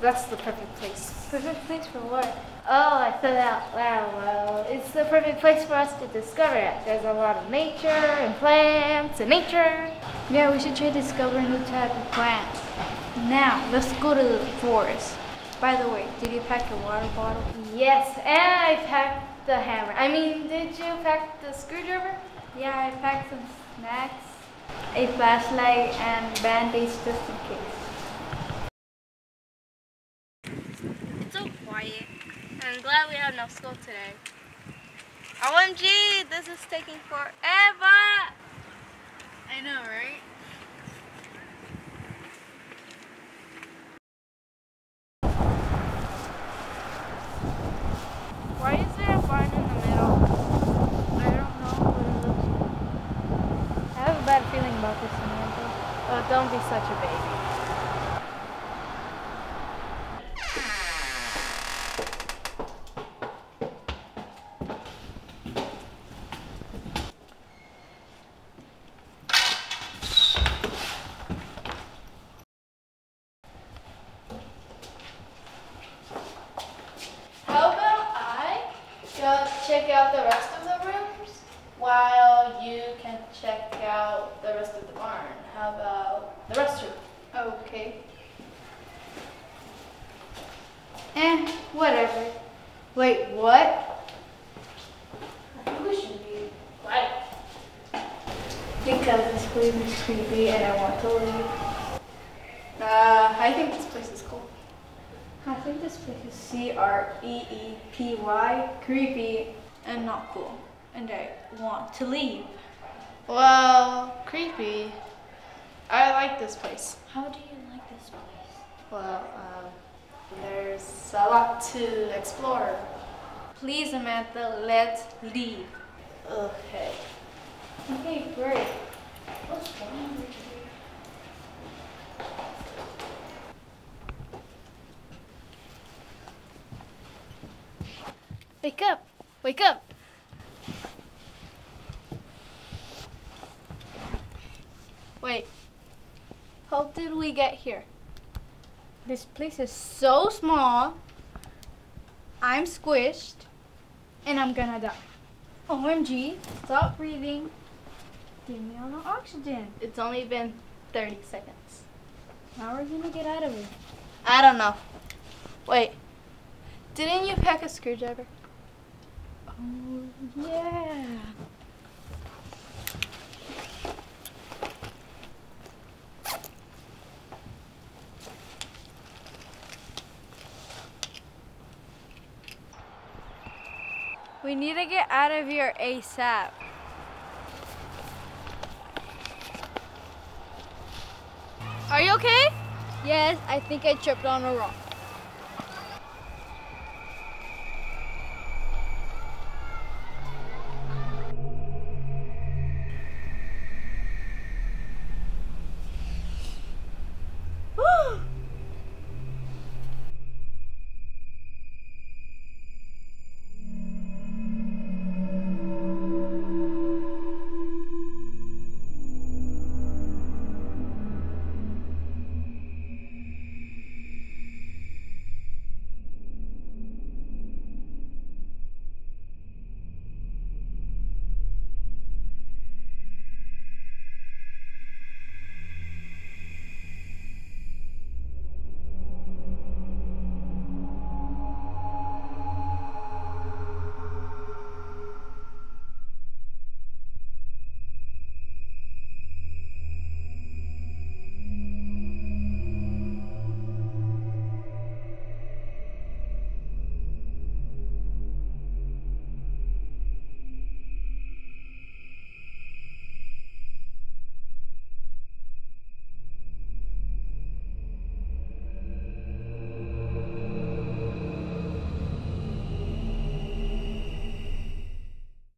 That's the perfect place. Perfect place for what? Oh, I said out loud. Well, it's the perfect place for us to discover it. There's a lot of nature and plants and nature. Yeah, we should try to discover new type of plants. Now, let's go to the forest. By the way, did you pack your water bottle? Yes, and I packed the hammer. I mean, did you pack the screwdriver? Yeah, I packed some snacks, a flashlight, and band-aids just in case. It's so quiet. I'm glad we have no school today. OMG, this is taking forever. I know, right? Why is there a barn in the middle? I don't know what it looks like. I have a bad feeling about this, Samantha. Oh, don't be such a baby. How about I go check out the rest of the rooms while you can check out the rest of the barn? How about the restroom? Okay. Eh, whatever. Wait, what? I think we should be quiet. Because this place is creepy and I want to leave. Uh, I think this place is cool. I think this place is C R E E P Y, creepy and not cool. And I want to leave. Well, creepy. I like this place. How do you like this place? Well, um, there's a lot to explore. Please, Samantha, let's leave. Okay. Okay, great. What's wrong with you? Wake up! Wake up! Wait. How did we get here? This place is so small. I'm squished. And I'm gonna die. OMG, stop breathing. Give me all the oxygen. It's only been 30 seconds. How are we gonna get out of it? I don't know. Wait. Didn't you pack a screwdriver? Oh, yeah. We need to get out of here ASAP. Are you okay? Yes, I think I tripped on a rock.